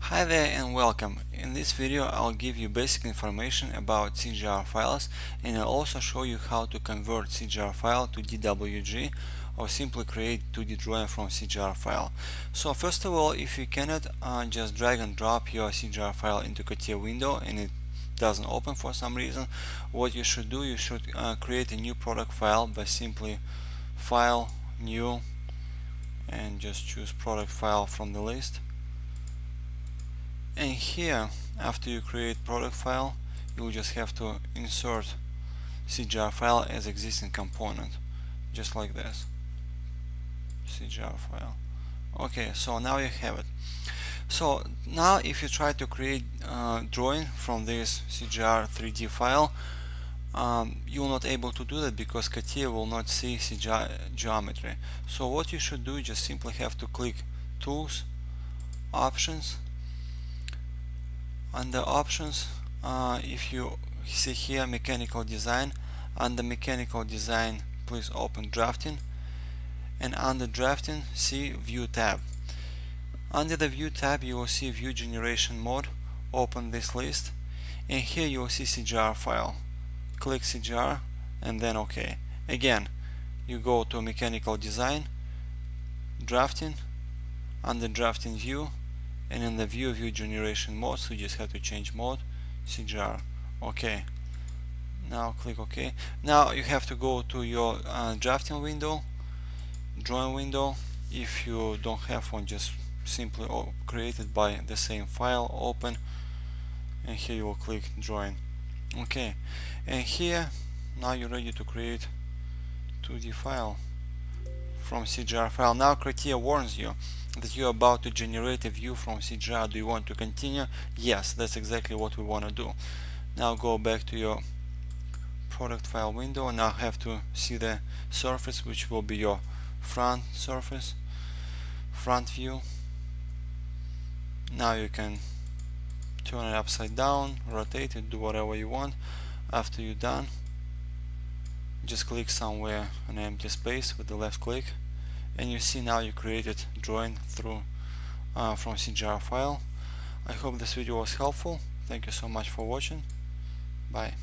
Hi there and welcome. In this video I'll give you basic information about CGR files and I'll also show you how to convert CGR file to DWG or simply create 2D drawing from CGR file. So first of all if you cannot uh, just drag and drop your CGR file into CATIA window and it doesn't open for some reason what you should do you should uh, create a new product file by simply file new and just choose product file from the list and here after you create product file you'll just have to insert CGR file as existing component just like this. CGR file. Okay so now you have it. So now if you try to create uh, drawing from this CGR 3D file um, you're not able to do that because CATIA will not see CGR geometry. So what you should do you just simply have to click tools options under options uh, if you see here mechanical design. Under mechanical design please open drafting. And under drafting see view tab. Under the view tab you will see view generation mode. Open this list. And here you will see CGR file. Click CGR and then OK. Again you go to mechanical design drafting. Under drafting view and in the view view generation mode so you just have to change mode. CGR okay now click OK. Now you have to go to your uh, drafting window drawing window. If you don't have one just simply create it by the same file open. And here you will click drawing. Okay and here now you're ready to create 2D file from CGR file. Now CATIA warns you that you're about to generate a view from CGR. Do you want to continue? Yes, that's exactly what we want to do. Now go back to your product file window. And now have to see the surface, which will be your front surface, front view. Now you can turn it upside down, rotate it, do whatever you want. After you're done, just click somewhere an empty space with the left click and you see now you created drawing through uh, from CGR file. I hope this video was helpful. Thank you so much for watching. Bye.